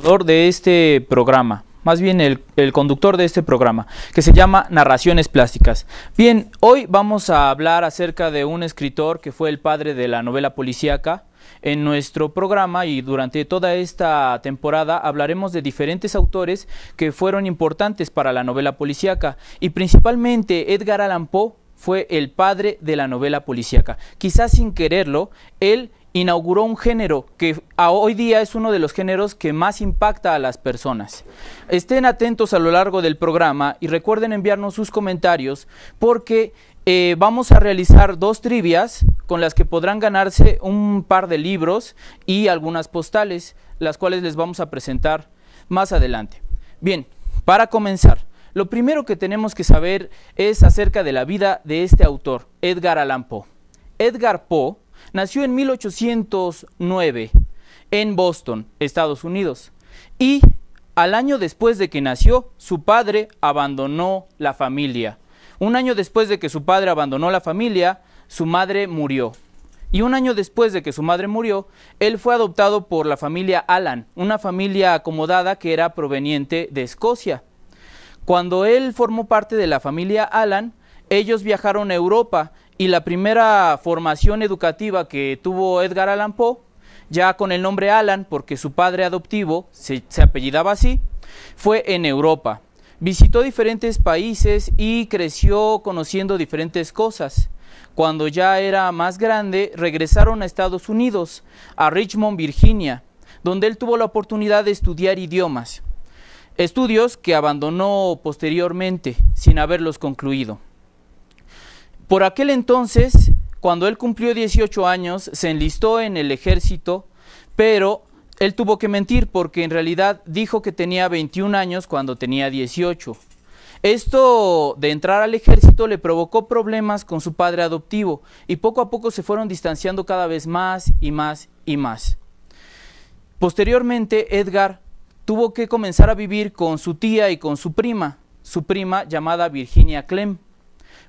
de este programa, más bien el, el, conductor de este programa, que se llama Narraciones Plásticas. Bien, hoy vamos a hablar acerca de un escritor que fue el padre de la novela policíaca. En nuestro programa y durante toda esta temporada hablaremos de diferentes autores que fueron importantes para la novela policíaca y principalmente Edgar Allan Poe fue el padre de la novela policíaca. Quizás sin quererlo, él inauguró un género que a hoy día es uno de los géneros que más impacta a las personas. Estén atentos a lo largo del programa y recuerden enviarnos sus comentarios porque eh, vamos a realizar dos trivias con las que podrán ganarse un par de libros y algunas postales, las cuales les vamos a presentar más adelante. Bien, para comenzar, lo primero que tenemos que saber es acerca de la vida de este autor, Edgar Allan Poe. Edgar Poe nació en 1809 en Boston, Estados Unidos, y al año después de que nació, su padre abandonó la familia. Un año después de que su padre abandonó la familia, su madre murió. Y un año después de que su madre murió, él fue adoptado por la familia Allan, una familia acomodada que era proveniente de Escocia. Cuando él formó parte de la familia Allan, ellos viajaron a Europa y la primera formación educativa que tuvo Edgar Allan Poe, ya con el nombre Allan, porque su padre adoptivo se apellidaba así, fue en Europa. Visitó diferentes países y creció conociendo diferentes cosas. Cuando ya era más grande, regresaron a Estados Unidos, a Richmond, Virginia, donde él tuvo la oportunidad de estudiar idiomas. Estudios que abandonó posteriormente sin haberlos concluido. Por aquel entonces, cuando él cumplió 18 años, se enlistó en el ejército, pero él tuvo que mentir porque en realidad dijo que tenía 21 años cuando tenía 18. Esto de entrar al ejército le provocó problemas con su padre adoptivo y poco a poco se fueron distanciando cada vez más y más y más. Posteriormente, Edgar tuvo que comenzar a vivir con su tía y con su prima, su prima llamada Virginia Clem.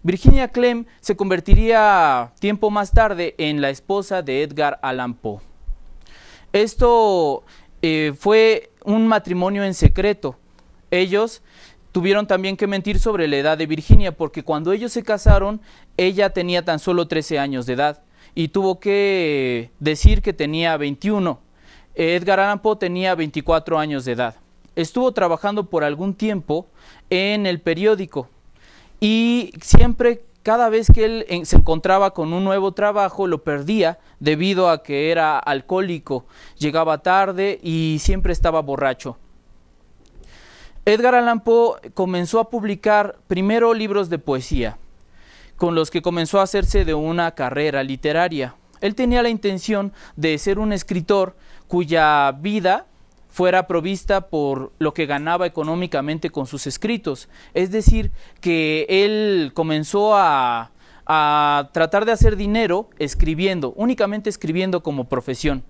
Virginia Clem se convertiría tiempo más tarde en la esposa de Edgar Allan Poe. Esto eh, fue un matrimonio en secreto. Ellos tuvieron también que mentir sobre la edad de Virginia porque cuando ellos se casaron ella tenía tan solo 13 años de edad y tuvo que decir que tenía 21. Edgar Allan Poe tenía 24 años de edad. Estuvo trabajando por algún tiempo en el periódico y siempre, cada vez que él se encontraba con un nuevo trabajo, lo perdía debido a que era alcohólico, llegaba tarde y siempre estaba borracho. Edgar Allan Poe comenzó a publicar primero libros de poesía, con los que comenzó a hacerse de una carrera literaria. Él tenía la intención de ser un escritor cuya vida fuera provista por lo que ganaba económicamente con sus escritos. Es decir, que él comenzó a, tratar de hacer dinero escribiendo, únicamente escribiendo como profesión.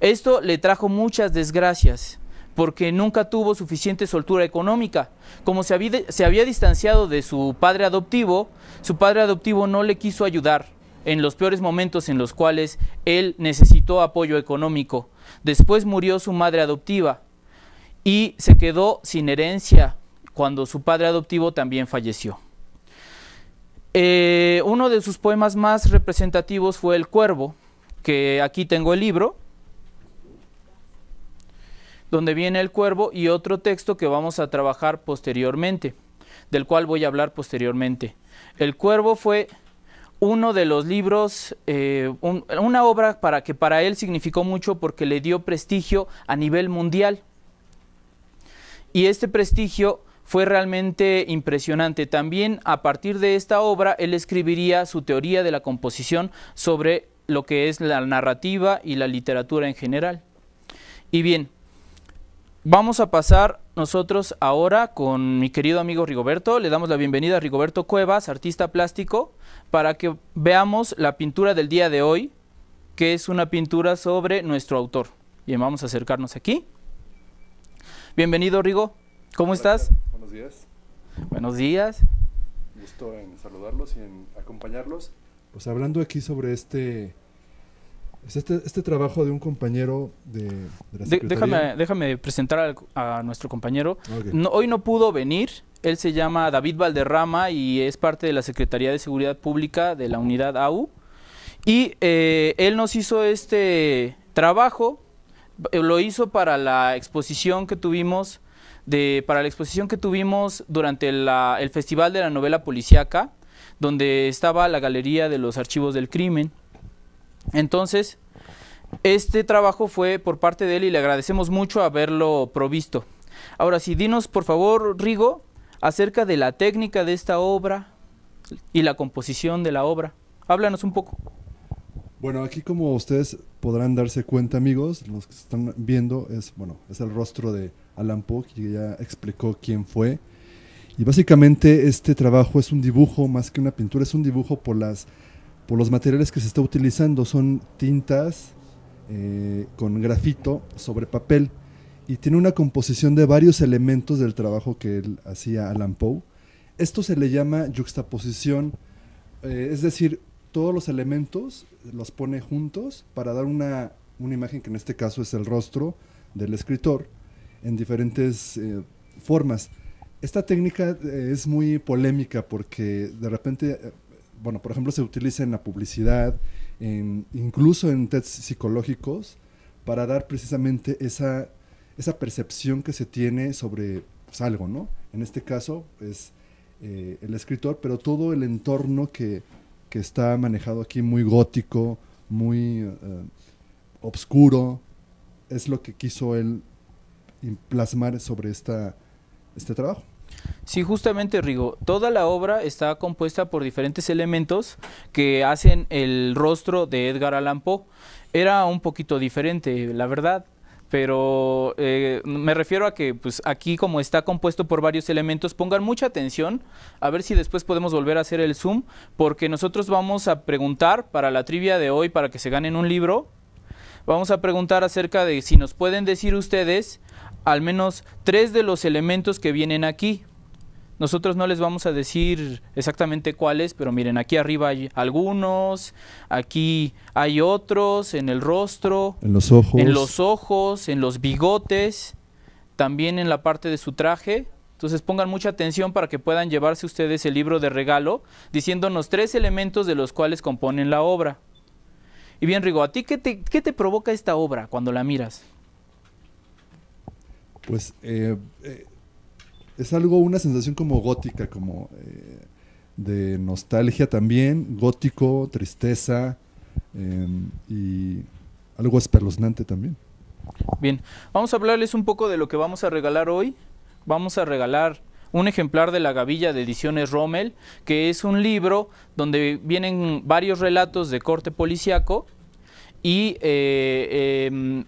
Esto le trajo muchas desgracias porque nunca tuvo suficiente soltura económica. Como se había, se había, distanciado de su padre adoptivo, su padre adoptivo no le quiso ayudar en los peores momentos en los cuales él necesitó apoyo económico. Después murió su madre adoptiva y se quedó sin herencia cuando su padre adoptivo también falleció. Eh, uno de sus poemas más representativos fue El Cuervo, que aquí tengo el libro, donde viene el cuervo y otro texto que vamos a trabajar posteriormente, del cual voy a hablar posteriormente. El Cuervo fue uno de los libros, eh, una obra para que para él significó mucho porque le dio prestigio a nivel mundial. Y este prestigio fue realmente impresionante. También a partir de esta obra él escribiría su teoría de la composición sobre lo que es la narrativa y la literatura en general. Y bien, vamos a pasar nosotros ahora con mi querido amigo Rigoberto. Le damos la bienvenida a Rigoberto Cuevas, artista plástico para que veamos la pintura del día de hoy, que es una pintura sobre nuestro autor. Bien, vamos a acercarnos aquí. Bienvenido, Rigo. ¿Cómo estás? Buenos días. Buenos días. Gusto en saludarlos y en acompañarlos. Pues hablando aquí sobre este Este, este trabajo de un compañero de, la déjame, déjame presentar a, nuestro compañero. hoy no pudo venir. Él se llama David Valderrama y es parte de la Secretaría de Seguridad Pública de la unidad AU. Y eh, él nos hizo este trabajo, eh, lo hizo para la exposición que tuvimos de, para la exposición que tuvimos durante el Festival de la Novela Policiaca, donde estaba la Galería de los Archivos del Crimen. Entonces, este trabajo fue por parte de él y le agradecemos mucho haberlo provisto. Ahora sí, dinos por favor, Rigo, acerca de la técnica de esta obra y la composición de la obra. Háblanos un poco. Bueno, aquí como ustedes podrán darse cuenta, amigos, los que están viendo es, bueno, es el rostro de Alan Poe, que ya explicó quién fue. Y básicamente este trabajo es un dibujo, más que una pintura, es un dibujo por las por los materiales que se está utilizando. Son tintas eh, con grafito sobre papel y tiene una composición de varios elementos del trabajo que él hacía Alan Poe. Esto se le llama juxtaposición, eh, es decir, todos los elementos los pone juntos para dar una, una, imagen que en este caso es el rostro del escritor en diferentes eh, formas. Esta técnica es muy polémica porque de repente bueno, por ejemplo, se utiliza en la publicidad, incluso en tests psicológicos, para dar precisamente esa, esa percepción que se tiene sobre pues, algo, ¿no? En este caso es eh, el escritor, pero todo el entorno que, que, está manejado aquí muy gótico, muy uh, obscuro, es lo que quiso él plasmar sobre esta, este trabajo. Sí, justamente Rigo, toda la obra está compuesta por diferentes elementos que hacen el rostro de Edgar Allan Poe. Era un poquito diferente, la verdad, pero eh, me refiero a que pues aquí como está compuesto por varios elementos, pongan mucha atención, a ver si después podemos volver a hacer el zoom, porque nosotros vamos a preguntar para la trivia de hoy, para que se ganen un libro, vamos a preguntar acerca de si nos pueden decir ustedes al menos tres de los elementos que vienen aquí. Nosotros no les vamos a decir exactamente cuáles, pero miren, aquí arriba hay algunos, aquí hay otros, en el rostro, en los ojos, en los, ojos, en los bigotes, también en la parte de su traje. Entonces pongan mucha atención para que puedan llevarse ustedes el libro de regalo, diciéndonos tres elementos de los cuales componen la obra. Y bien, Rigo, ¿a ti qué te, qué te provoca esta obra cuando la miras? Pues eh, eh, es algo, una sensación como gótica, como eh, de nostalgia también, gótico, tristeza em, y algo espeluznante también. Bien, vamos a hablarles un poco de lo que vamos a regalar hoy. Vamos a regalar un ejemplar de la Gavilla de Ediciones Rommel, que es un libro donde vienen varios relatos de corte policiaco y em, eh,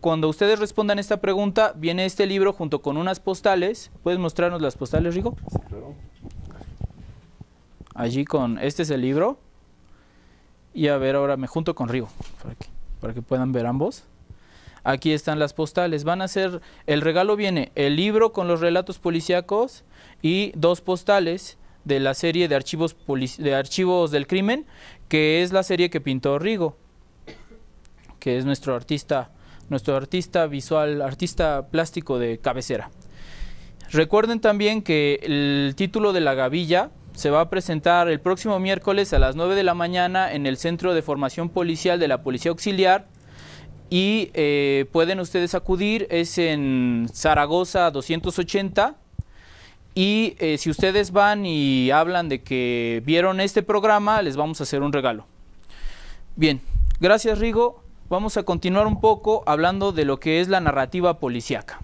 cuando ustedes respondan esta pregunta, viene este libro junto con unas postales. ¿Puedes mostrarnos las postales, Rigo? Sí, claro. Allí con, este es el libro. Y a ver, ahora me junto con Rigo, para que, para que puedan ver ambos. Aquí están las postales. Van a ser, el regalo viene el libro con los relatos policíacos y dos postales de la serie de archivos, de archivos del crimen, que es la serie que pintó Rigo, que es nuestro artista nuestro artista visual, artista plástico de cabecera. Recuerden también que el título de la gavilla se va a presentar el próximo miércoles a las 9 de la mañana en el Centro de Formación Policial de la Policía Auxiliar y eh, pueden ustedes acudir, es en Zaragoza 280 y eh, si ustedes van y hablan de que vieron este programa, les vamos a hacer un regalo. Bien, gracias Rigo vamos a continuar un poco hablando de lo que es la narrativa policíaca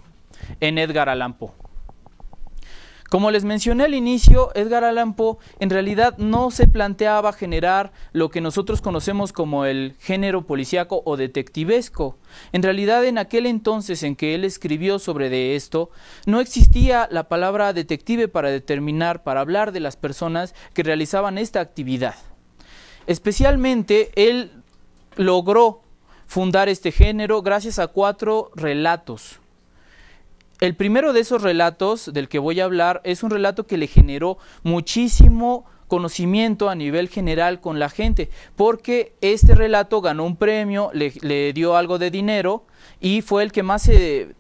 en Edgar Allan Poe. Como les mencioné al inicio, Edgar Allan Poe en realidad no se planteaba generar lo que nosotros conocemos como el género policíaco o detectivesco. En realidad, en aquel entonces en que él escribió sobre de esto, no existía la palabra detective para determinar, para hablar de las personas que realizaban esta actividad. Especialmente, él logró fundar este género gracias a cuatro relatos. El primero de esos relatos del que voy a hablar es un relato que le generó muchísimo conocimiento a nivel general con la gente, porque este relato ganó un premio, le, dio algo de dinero y fue el que más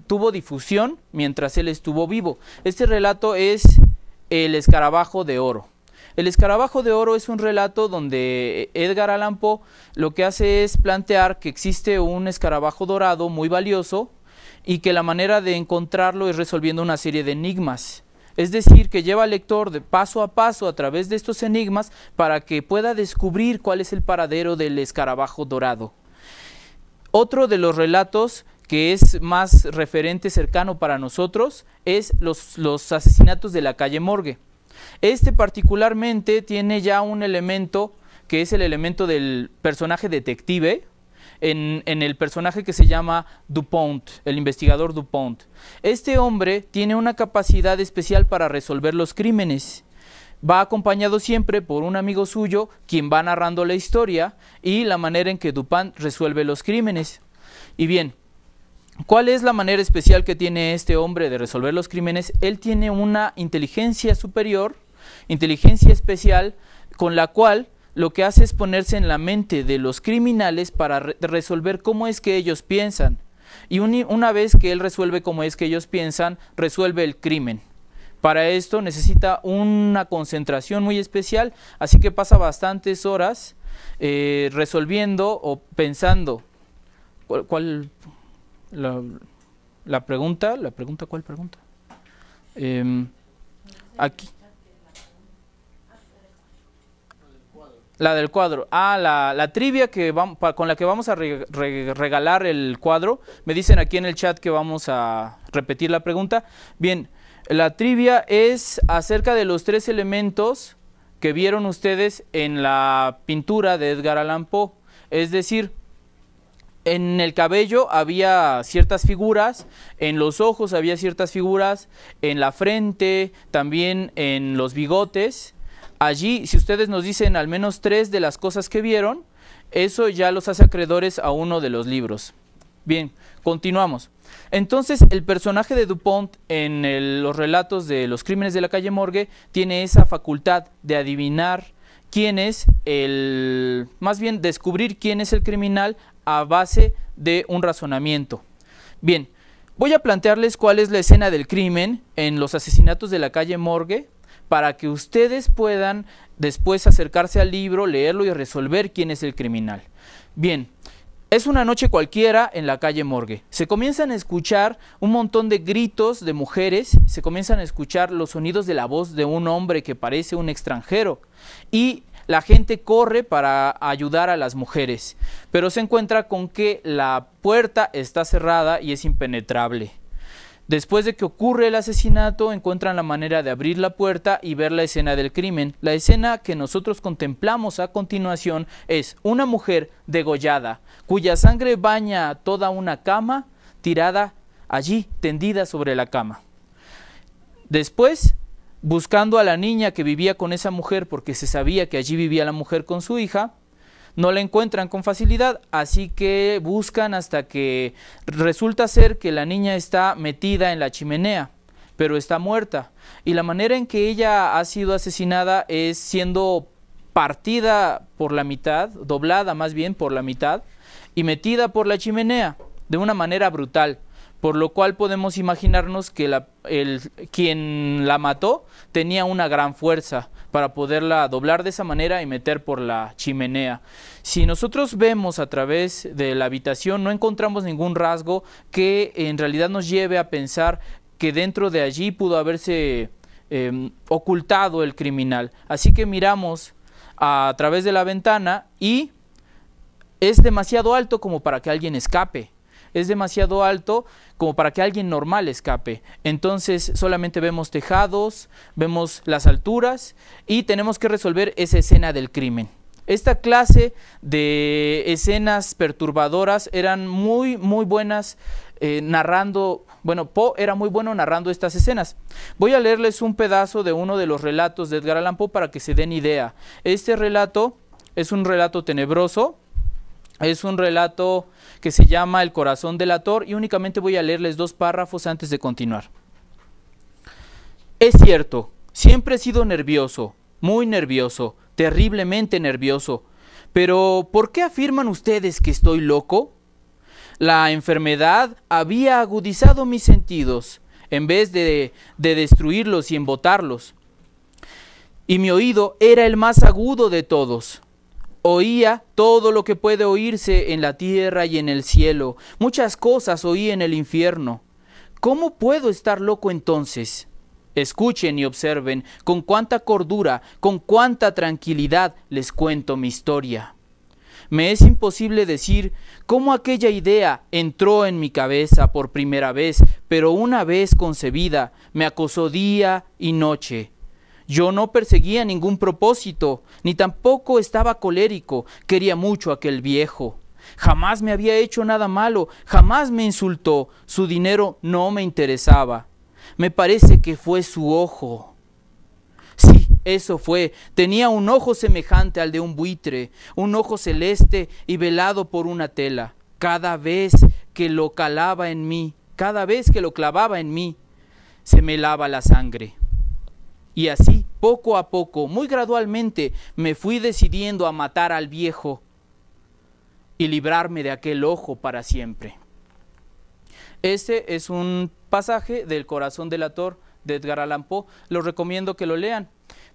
tuvo difusión mientras él estuvo vivo. Este relato es El escarabajo de oro. El escarabajo de oro es un relato donde Edgar Allan Poe lo que hace es plantear que existe un escarabajo dorado muy valioso y que la manera de encontrarlo es resolviendo una serie de enigmas. Es decir, que lleva al lector de paso a paso a través de estos enigmas para que pueda descubrir cuál es el paradero del escarabajo dorado. Otro de los relatos que es más referente cercano para nosotros es los, los asesinatos de la calle Morgue. Este particularmente tiene ya un elemento que es el elemento del personaje detective, en, el personaje que se llama Dupont, el investigador Dupont. Este hombre tiene una capacidad especial para resolver los crímenes. Va acompañado siempre por un amigo suyo, quien va narrando la historia y la manera en que Dupont resuelve los crímenes. Y bien, ¿Cuál es la manera especial que tiene este hombre de resolver los crímenes? Él tiene una inteligencia superior, inteligencia especial, con la cual lo que hace es ponerse en la mente de los criminales para resolver cómo es que ellos piensan. Y una vez que él resuelve cómo es que ellos piensan, resuelve el crimen. Para esto necesita una concentración muy especial, así que pasa bastantes horas eh, resolviendo o pensando. ¿Cuál, la, pregunta? ¿La pregunta cuál pregunta? Em, aquí. La del cuadro. Ah, la, trivia que vamos, con la que vamos a regalar el cuadro. Me dicen aquí en el chat que vamos a repetir la pregunta. Bien, la trivia es acerca de los tres elementos que vieron ustedes en la pintura de Edgar Allan Poe. Es decir, en el cabello había ciertas figuras, en los ojos había ciertas figuras, en la frente, también en los bigotes Allí, si ustedes nos dicen al menos tres de las cosas que vieron, eso ya los hace acreedores a uno de los libros. Bien, continuamos. Entonces, el personaje de Dupont en los relatos de los crímenes de la calle Morgue tiene esa facultad de adivinar quién es el, más bien descubrir quién es el criminal a base de un razonamiento. Bien, voy a plantearles cuál es la escena del crimen en los asesinatos de la calle Morgue para que ustedes puedan después acercarse al libro, leerlo y resolver quién es el criminal. Bien, es una noche cualquiera en la calle Morgue. Se comienzan a escuchar un montón de gritos de mujeres, se comienzan a escuchar los sonidos de la voz de un hombre que parece un extranjero y la gente corre para ayudar a las mujeres, pero se encuentra con que la puerta está cerrada y es impenetrable. Después de que ocurre el asesinato, encuentran la manera de abrir la puerta y ver la escena del crimen. La escena que nosotros contemplamos a continuación es una mujer degollada, cuya sangre baña toda una cama tirada allí, tendida sobre la cama. Después, buscando a la niña que vivía con esa mujer, porque se sabía que allí vivía la mujer con su hija, no la encuentran con facilidad, así que buscan hasta que resulta ser que la niña está metida en la chimenea, pero está muerta. Y la manera en que ella ha sido asesinada es siendo partida por la mitad, doblada más bien por la mitad, y metida por la chimenea de una manera brutal por lo cual podemos imaginarnos que el, quien la mató tenía una gran fuerza para poderla doblar de esa manera y meter por la chimenea. Si nosotros vemos a través de la habitación, no encontramos ningún rasgo que en realidad nos lleve a pensar que dentro de allí pudo haberse em, ocultado el criminal. Así que miramos a través de la ventana y es demasiado alto como para que alguien escape es demasiado alto como para que alguien normal escape. Entonces solamente vemos tejados, vemos las alturas y tenemos que resolver esa escena del crimen. Esta clase de escenas perturbadoras eran muy, muy buenas eh, narrando, bueno, Poe era muy bueno narrando estas escenas. Voy a leerles un pedazo de uno de los relatos de Edgar Allan Poe para que se den idea. Este relato es un relato tenebroso, es un relato que se llama El corazón del ator y únicamente voy a leerles dos párrafos antes de continuar. Es cierto, siempre he sido nervioso, muy nervioso, terriblemente nervioso. Pero, ¿por qué afirman ustedes que estoy loco? La enfermedad había agudizado mis sentidos, en vez de, de destruirlos y embotarlos. Y mi oído era el más agudo de todos. Oía todo lo que puede oírse en la tierra y en el cielo. Muchas cosas oí en el infierno. ¿Cómo puedo estar loco entonces? Escuchen y observen con cuánta cordura, con cuánta tranquilidad les cuento mi historia. Me es imposible decir cómo aquella idea entró en mi cabeza por primera vez, pero una vez concebida me acosó día y noche. Yo no perseguía ningún propósito, ni tampoco estaba colérico, quería mucho a aquel viejo. Jamás me había hecho nada malo, jamás me insultó, su dinero no me interesaba. Me parece que fue su ojo. Sí, eso fue. Tenía un ojo semejante al de un buitre, un ojo celeste y velado por una tela. Cada vez que lo calaba en mí, cada vez que lo clavaba en mí, se me lava la sangre. Y así, poco a poco, muy gradualmente, me fui decidiendo a matar al viejo y librarme de aquel ojo para siempre. Este es un pasaje del Corazón del Ator de Edgar Allan Poe. Los recomiendo que lo lean.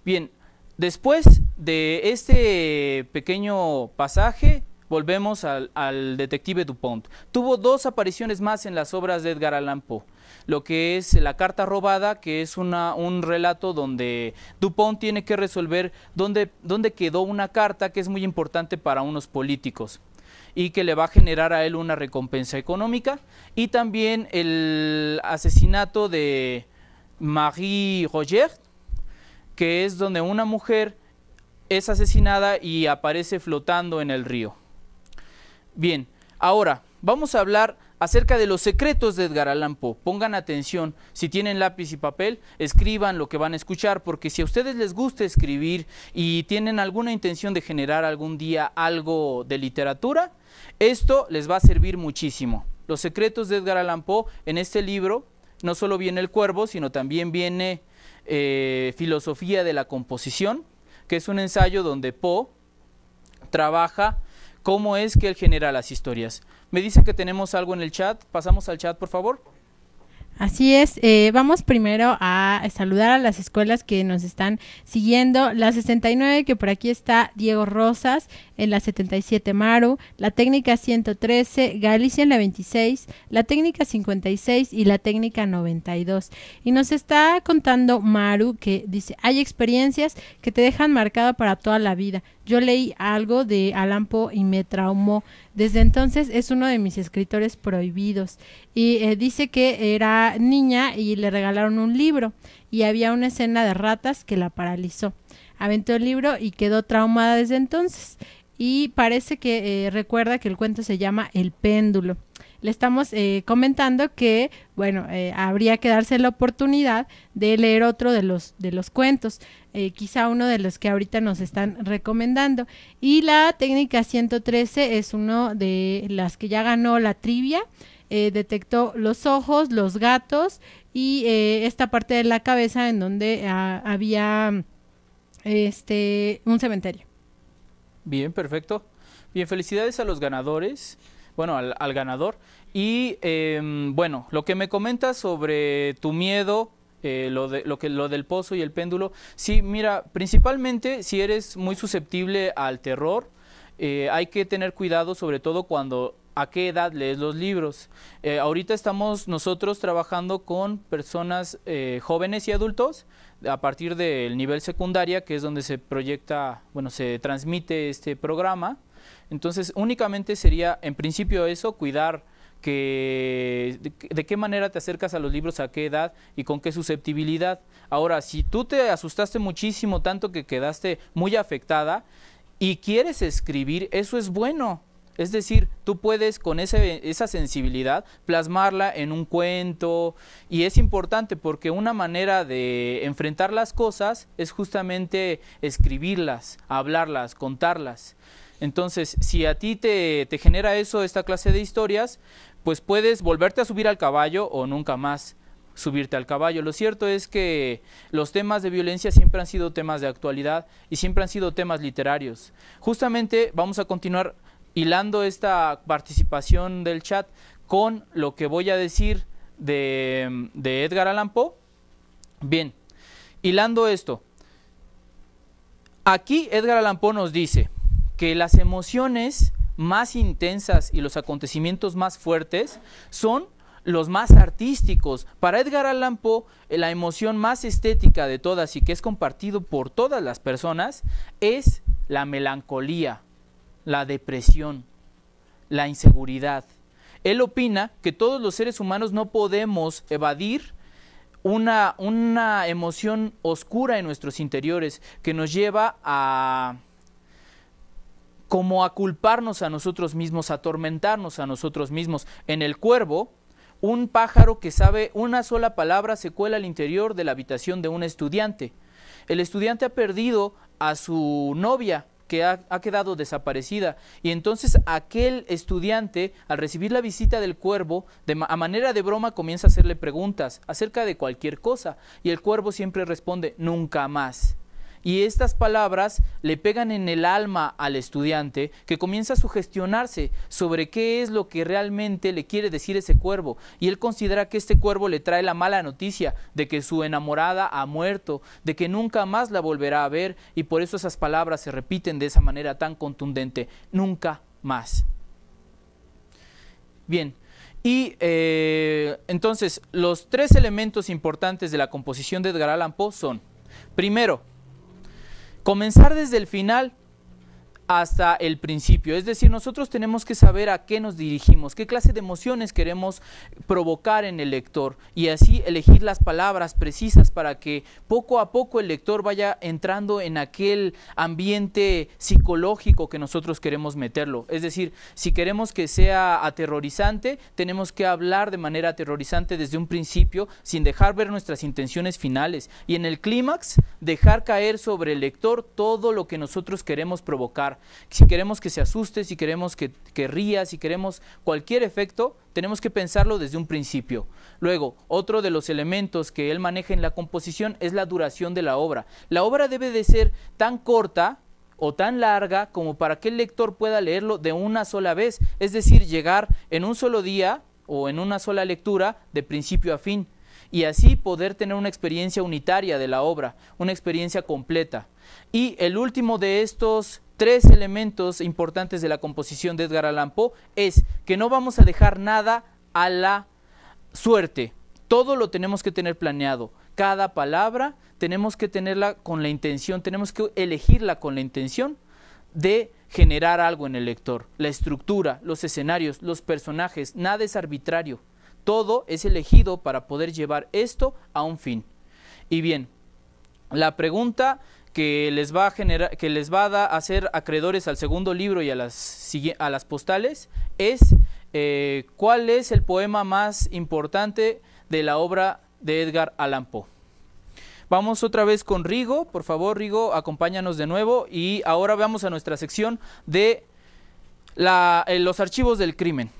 Bien, después de este pequeño pasaje, volvemos al, al, detective Dupont. Tuvo dos apariciones más en las obras de Edgar Allan Poe. Lo que es La carta robada, que es una, un relato donde Dupont tiene que resolver dónde, dónde quedó una carta que es muy importante para unos políticos y que le va a generar a él una recompensa económica. Y también el asesinato de Marie Roger, que es donde una mujer es asesinada y aparece flotando en el río. Bien, ahora vamos a hablar acerca de los secretos de Edgar Allan Poe. Pongan atención, si tienen lápiz y papel, escriban lo que van a escuchar, porque si a ustedes les gusta escribir y tienen alguna intención de generar algún día algo de literatura, esto les va a servir muchísimo. Los secretos de Edgar Allan Poe en este libro no solo viene el cuervo, sino también viene eh, Filosofía de la Composición, que es un ensayo donde Poe trabaja cómo es que él genera las historias. Me dicen que tenemos algo en el chat. Pasamos al chat, por favor. Así es, eh, vamos primero a saludar a las escuelas que nos están siguiendo. La 69, que por aquí está Diego Rosas, en la 77 Maru, la técnica 113, Galicia en la 26, la técnica 56 y la técnica 92. Y nos está contando Maru que dice, hay experiencias que te dejan marcado para toda la vida. Yo leí algo de Alampo y me traumó. Desde entonces es uno de mis escritores prohibidos. Y eh, dice que era niña y le regalaron un libro y había una escena de ratas que la paralizó. Aventó el libro y quedó traumada desde entonces. Y parece que eh, recuerda que el cuento se llama El péndulo le estamos eh, comentando que, bueno, eh, habría que darse la oportunidad de leer otro de los, de los cuentos, eh, quizá uno de los que ahorita nos están recomendando. Y la técnica 113 es uno de las que ya ganó la trivia. detectó los ojos, los gatos y esta parte de la cabeza en donde ah, había este un cementerio. Bien, perfecto. Bien, felicidades a los ganadores bueno, al, ganador. Y em, bueno, lo que me comentas sobre tu miedo, eh, lo, de, lo, que, lo del pozo y el péndulo, sí, mira, principalmente si eres muy susceptible al terror, eh, hay que tener cuidado sobre todo cuando a qué edad lees los libros. Eh, ahorita estamos nosotros trabajando con personas jóvenes y adultos a partir del nivel secundaria, que es donde se proyecta, bueno, se transmite este programa. Entonces, únicamente sería, en principio, eso, cuidar que de, qué manera te acercas a los libros, a qué edad y con qué susceptibilidad. Ahora, si tú te asustaste muchísimo, tanto que quedaste muy afectada y quieres escribir, eso es bueno. Es decir, tú puedes con ese, esa sensibilidad plasmarla en un cuento y es importante porque una manera de enfrentar las cosas es justamente escribirlas, hablarlas, contarlas. Entonces, si a ti te, te, genera eso, esta clase de historias, pues puedes volverte a subir al caballo o nunca más. subirte al caballo. Lo cierto es que los temas de violencia siempre han sido temas de actualidad y siempre han sido temas literarios. Justamente vamos a continuar hilando esta participación del chat con lo que voy a decir de, de Edgar Allan Poe. Bien, hilando esto, aquí Edgar Allan Poe nos dice que las emociones más intensas y los acontecimientos más fuertes son los más artísticos. Para Edgar Allan Poe, la emoción más estética de todas y que es compartido por todas las personas es la melancolía, la depresión, la inseguridad. Él opina que todos los seres humanos no podemos evadir una, una emoción oscura en nuestros interiores que nos lleva a como a culparnos a nosotros mismos, atormentarnos a nosotros mismos. En el cuervo, un pájaro que sabe una sola palabra se cuela al interior de la habitación de un estudiante. El estudiante ha perdido a su novia que ha, quedado desaparecida. Y entonces aquel estudiante, al recibir la visita del cuervo, de, a manera de broma comienza a hacerle preguntas acerca de cualquier cosa. Y el cuervo siempre responde, nunca más. Y estas palabras le pegan en el alma al estudiante que comienza a sugestionarse sobre qué es lo que realmente le quiere decir ese cuervo. Y él considera que este cuervo le trae la mala noticia de que su enamorada ha muerto, de que nunca más la volverá a ver y por eso esas palabras se repiten de esa manera tan contundente, nunca más. Bien, y eh, entonces los tres elementos importantes de la composición de Edgar Allan Poe son, primero, Comenzar desde el final hasta el principio. Es decir, nosotros tenemos que saber a qué nos dirigimos, qué clase de emociones queremos provocar en el lector y así elegir las palabras precisas para que poco a poco el lector vaya entrando en aquel ambiente psicológico que nosotros queremos meterlo. Es decir, si queremos que sea aterrorizante, tenemos que hablar de manera aterrorizante desde un principio sin dejar ver nuestras intenciones finales y en el clímax dejar caer sobre el lector todo lo que nosotros queremos provocar si queremos que se asuste, si queremos que, ría, si queremos cualquier efecto, tenemos que pensarlo desde un principio. Luego, otro de los elementos que él maneja en la composición es la duración de la obra. La obra debe de ser tan corta o tan larga como para que el lector pueda leerlo de una sola vez, es decir, llegar en un solo día o en una sola lectura de principio a fin y así poder tener una experiencia unitaria de la obra, una experiencia completa. Y el último de estos tres elementos importantes de la composición de Edgar Allan Poe es que no vamos a dejar nada a la suerte. Todo lo tenemos que tener planeado. Cada palabra tenemos que tenerla con la intención, tenemos que elegirla con la intención de generar algo en el lector. La estructura, los escenarios, los personajes, nada es arbitrario. Todo es elegido para poder llevar esto a un fin. Y bien, la pregunta que les va a generar, que les va a hacer acreedores al segundo libro y a las, a las postales es eh, cuál es el poema más importante de la obra de Edgar Allan Poe. Vamos otra vez con Rigo, por favor Rigo, acompáñanos de nuevo y ahora vamos a nuestra sección de la, eh, los archivos del crimen.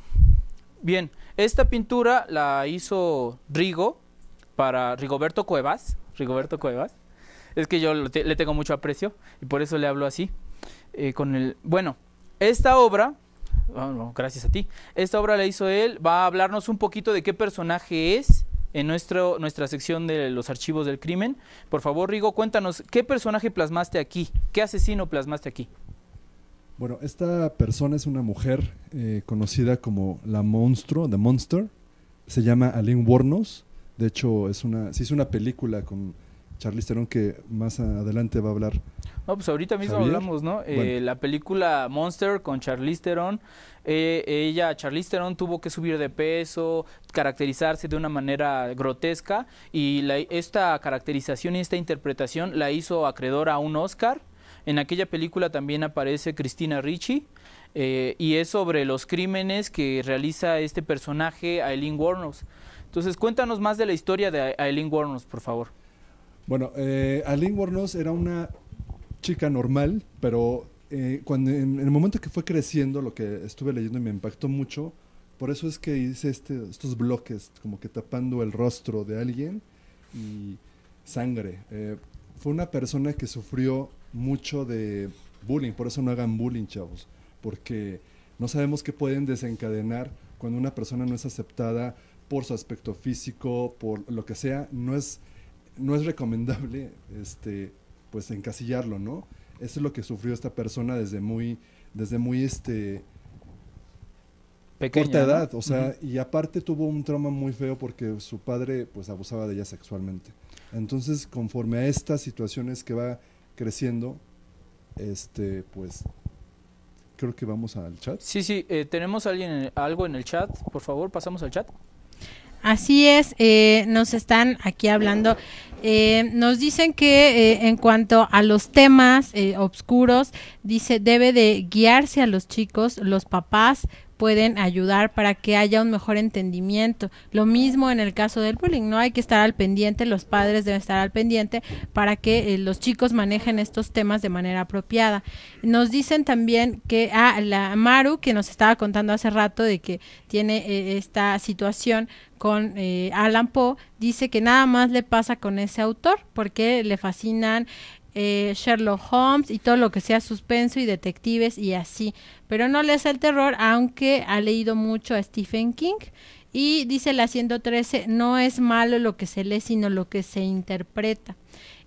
Bien, esta pintura la hizo Rigo para Rigoberto Cuevas, Rigoberto Cuevas, es que yo le tengo mucho aprecio y por eso le hablo así. Eh, con el, bueno, esta obra, oh, gracias a ti, esta obra la hizo él, va a hablarnos un poquito de qué personaje es en nuestro, nuestra sección de los archivos del crimen. Por favor, Rigo, cuéntanos, ¿qué personaje plasmaste aquí? ¿Qué asesino plasmaste aquí? Bueno, esta persona es una mujer eh, conocida como la monstruo, The Monster. Se llama Aline Wornos. De hecho, es una, se hizo una película con Charlize Theron que más adelante va a hablar. No, pues ahorita mismo hablamos, ¿no? Eh, la película Monster con Charlize Theron, eh, ella, Charlize Theron tuvo que subir de peso, caracterizarse de una manera grotesca y esta caracterización y esta interpretación la hizo acreedora a un Oscar. En aquella película también aparece Cristina Ricci. Eh, y es sobre los crímenes que realiza este personaje, Aileen Wuornos. Entonces, cuéntanos más de la historia de Aileen Wuornos, por favor. Bueno, eh, Aline Wornos era una chica normal, pero eh, cuando en, el momento que fue creciendo, lo que estuve leyendo me impactó mucho, por eso es que hice este, estos bloques, como que tapando el rostro de alguien y sangre. Eh, fue una persona que sufrió mucho de bullying, por eso no hagan bullying, chavos, porque no sabemos qué pueden desencadenar cuando una persona no es aceptada por su aspecto físico, por lo que sea, no es, no es recomendable este, pues encasillarlo, ¿no? Eso es lo que sufrió esta persona desde muy, desde muy este, Pequeña, corta ¿no? edad, o sea, y aparte tuvo un trauma muy feo porque su padre pues abusaba de ella sexualmente. Entonces, conforme a estas situaciones que va creciendo, este, pues creo que vamos al chat. Sí, sí, eh, tenemos alguien en- algo en el chat, por favor, pasamos al chat. Así es, eh, nos están aquí hablando. eh, nos dicen que eh, en cuanto a los temas eh, obscuros, dice, debe de guiarse a los chicos, los papás pueden ayudar para que haya un mejor entendimiento. Lo mismo en el caso del bullying, no hay que estar al pendiente, los padres deben estar al pendiente para que eh, los chicos manejen estos temas de manera apropiada. Nos dicen también que, ah, la Maru, que nos estaba contando hace rato de que tiene eh, esta situación con eh, Alan Poe, dice que nada más le pasa con ese autor porque le fascinan eh, Sherlock Holmes y todo lo que sea suspenso y detectives y así, pero no le hace el terror, aunque ha leído mucho a Stephen King. Y dice la 113, no es malo lo que se lee, sino lo que se interpreta.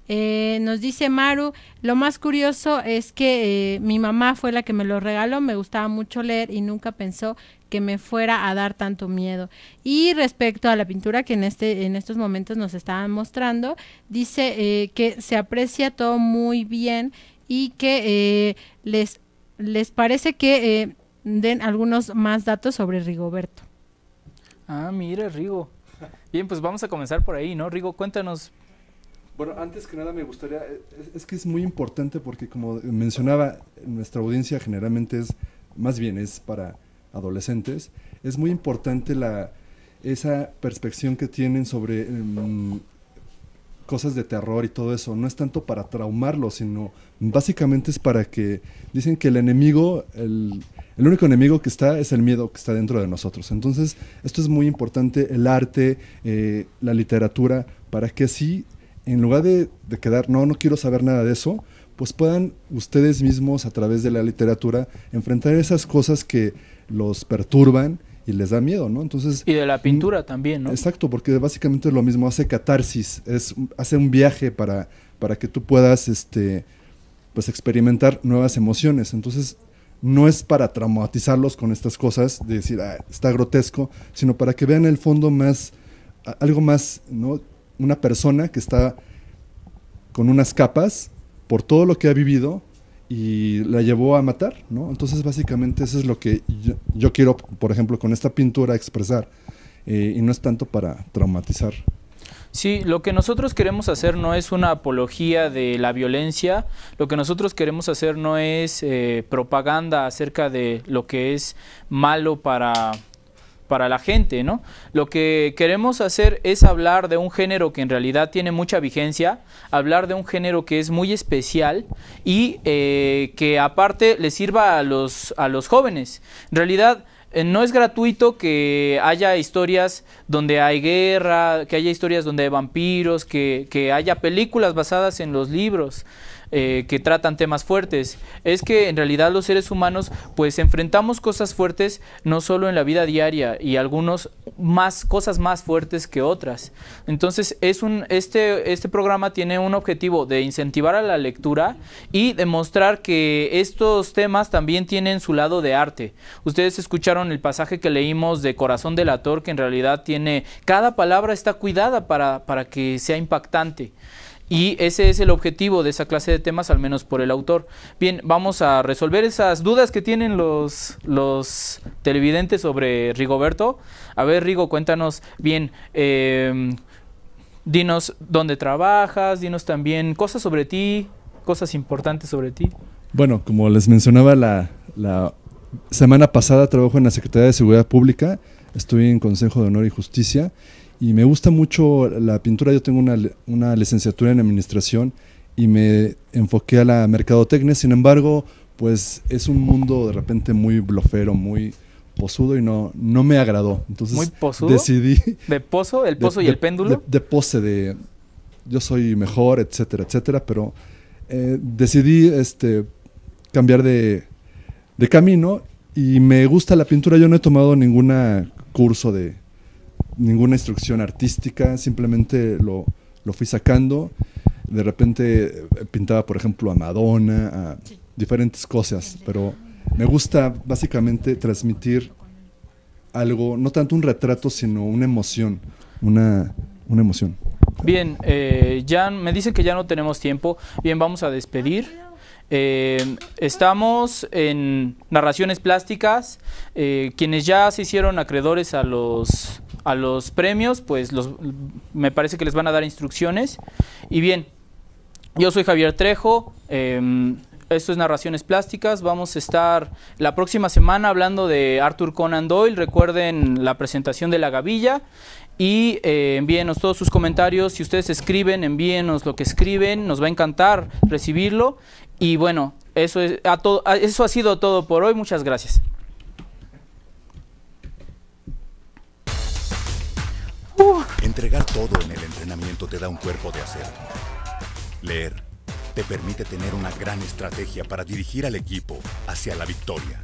Eh, nos dice Maru, lo más curioso es que eh, mi mamá fue la que me lo regaló, me gustaba mucho leer y nunca pensó que me fuera a dar tanto miedo. Y respecto a la pintura que en este en estos momentos nos estaban mostrando, dice eh, que se aprecia todo muy bien y que eh, les les parece que eh, den algunos más datos sobre Rigoberto. Ah, mira, Rigo. Bien, pues vamos a comenzar por ahí, ¿no? Rigo, cuéntanos. Bueno, antes que nada me gustaría, es, es que es muy importante porque como mencionaba, nuestra audiencia generalmente es, más bien es para adolescentes, es muy importante la, esa perspección que tienen sobre mm, cosas de terror y todo eso. No es tanto para traumarlos, sino básicamente es para que, dicen que el enemigo, el, el único enemigo que está es el miedo que está dentro de nosotros. Entonces, esto es muy importante, el arte, eh, la literatura, para que así, en lugar de, de quedar, no, no quiero saber nada de eso, pues puedan ustedes mismos a través de la literatura enfrentar esas cosas que los perturban y les da miedo, ¿no? Entonces, Y de la pintura también, ¿no? Exacto, porque básicamente es lo mismo, hace catarsis, es, hace un viaje para, para que tú puedas este, pues experimentar nuevas emociones. Entonces, no es para traumatizarlos con estas cosas, de decir, "Ah, está grotesco, sino para que vean el fondo más, algo más, ¿no? Una persona que está con unas capas por todo lo que ha vivido y la llevó a matar, ¿no? Entonces, básicamente, eso es lo que yo, quiero, por ejemplo, con esta pintura expresar. eh, y no es tanto para traumatizar. Sí, lo que nosotros queremos hacer no es una apología de la violencia, lo que nosotros queremos hacer no es eh, propaganda acerca de lo que es malo para, para la gente, ¿no? Lo que queremos hacer es hablar de un género que en realidad tiene mucha vigencia, hablar de un género que es muy especial y eh, que aparte le sirva a los, a los jóvenes. En realidad, eh, no es gratuito que haya historias donde hay guerra, que haya historias donde hay vampiros, que, que haya películas basadas en los libros eh, que tratan temas fuertes. Es que en realidad los seres humanos pues enfrentamos cosas fuertes no solo en la vida diaria y algunos más cosas más fuertes que otras. Entonces es un este este programa tiene un objetivo de incentivar a la lectura y demostrar que estos temas también tienen su lado de arte. Ustedes escucharon el pasaje que leímos de Corazón del Ator que en realidad tiene cada palabra está cuidada para para que sea impactante. Y ese es el objetivo de esa clase de temas, al menos por el autor. Bien, vamos a resolver esas dudas que tienen los, los televidentes sobre Rigoberto. A ver, Rigo, cuéntanos bien. eh, dinos dónde trabajas, dinos también cosas sobre ti, cosas importantes sobre ti. Bueno, como les mencionaba, la, la semana pasada trabajo en la Secretaría de Seguridad Pública, estoy en Consejo de Honor y Justicia y me gusta mucho la pintura. Yo tengo una, una licenciatura en Administración y me enfoqué a la mercadotecnia, sin embargo, pues es un mundo de repente muy blofero, muy, posudo y no, no me agradó. Entonces Muy posudo. decidí... ¿De pozo? ¿El de- pozo y de- el péndulo? De, de pose, de yo soy mejor, etcétera, etcétera, pero eh, decidí este, cambiar de, de camino y me gusta la pintura. Yo no he tomado ningún curso de ninguna instrucción artística, simplemente lo, lo fui sacando. De repente eh, pintaba, por ejemplo, a Madonna, a diferentes cosas, pero me gusta básicamente transmitir algo, no tanto un retrato, sino una emoción, una, una emoción. Bien, eh, ya me dicen que ya no tenemos tiempo. Bien, vamos a despedir. Eh, estamos en narraciones plásticas. Eh, quienes ya se hicieron acreedores a los a los premios, pues los, me parece que les van a dar instrucciones. Y bien, yo soy Javier Trejo. eh, esto es Narraciones Plásticas. Vamos a estar la próxima semana hablando de Arthur Conan Doyle. Recuerden la presentación de la gavilla. Y eh, envíenos todos sus comentarios. Si ustedes escriben, envíenos lo que escriben. Nos va a encantar recibirlo. Y bueno, eso, es, a eso ha sido todo por hoy. Muchas gracias. Entregar todo en el entrenamiento te da un cuerpo de acero. Leer te permite tener una gran estrategia para dirigir al equipo hacia la victoria.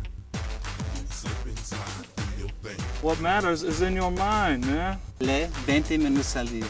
What matters is in your mind, man. Lee 20 minutos al día.